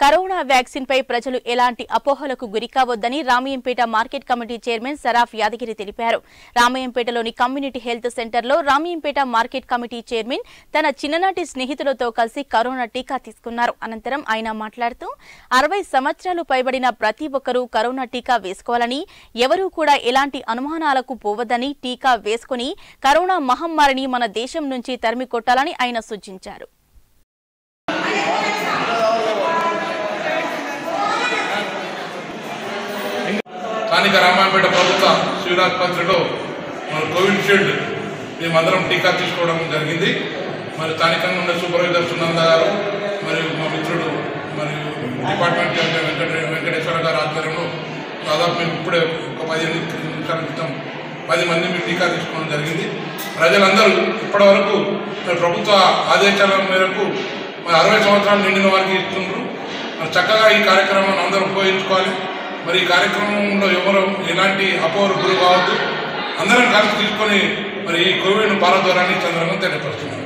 Corona vaccine పై ప్రజలు ఎలాంటి అపోహలకు గురికావద్దని Ramayampet market committee chairman Saraf Yadagiri తెలిపారు. రామయ్యంపేటలోని కమ్యూనిటీ హెల్త్ సెంటర్లో రామయ్యంపేట మార్కెట్ కమిటీ చైర్మన్ తన చిన్ననాటి స్నేహితులతో కలిసి కరోనా టీకా తీసుకున్నారు. అనంతరం ఆయన మాట్లాడుతూ అరవై సంవత్సరాలు పైబడిన ప్రతి ఒక్కరూ కరోనా టీకా వేసుకోవాలని ఎవరూ కూడా ఎలాంటి అనుమానాలకు పోవద్దని టీకా వేసుకుని కరోనా మహమ్మారిని మన దేశం నుంచి తరిమి కొట్టాలని ఆయన సూచించారు. స్థానిక రామాయపేట ప్రభుత్వ శివరాస్పత్రిలో మన కోవిషీల్డ్ మేమందరం టీకా తీసుకోవడం జరిగింది. మరి స్థానికంగా ఉన్న సూపర్వైజర్ సునంద గారు మరియు మా మిత్రుడు మరియు డిపార్ట్మెంట్ వెంకట వెంకటేశ్వర గారు ఆధ్వర్యంలో దాదాపు మేము ఇప్పుడే ఒక పదిహేను నిమిషాల క్రితం పది మంది మేము టీకా తీసుకోవడం జరిగింది. ప్రజలందరూ ఇప్పటివరకు ప్రభుత్వ ఆదేశాల మేరకు మరి అరవై సంవత్సరాలు నిండిన వారికి ఇస్తున్నారు. మరి చక్కగా ఈ కార్యక్రమాన్ని అందరూ ఉపయోగించుకోవాలి. మరి ఈ కార్యక్రమంలో ఎవరు ఎలాంటి అపోహలు గురి కావద్దు. అందరం కలిసి తీసుకొని మరి ఈ కోవిడ్ పారద్వారాన్ని చంద్రంగా తెలియపరుస్తున్నారు